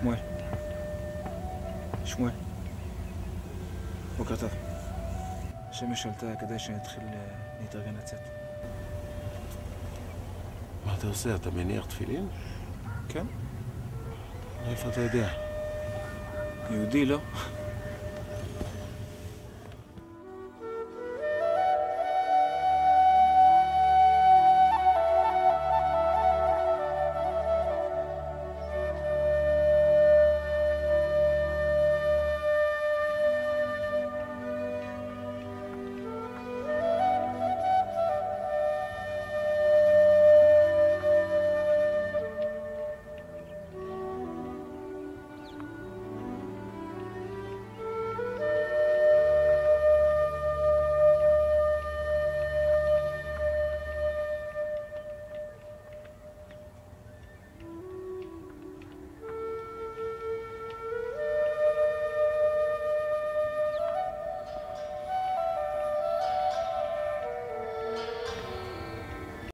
שמואל. שמואל. בוקר טוב. השמש עלתה, כדי שנתחיל אה, להתארגן לצאת. מה אתה עושה? אתה מניח תפילין? כן? מאיפה אתה יודע? יהודי, לא?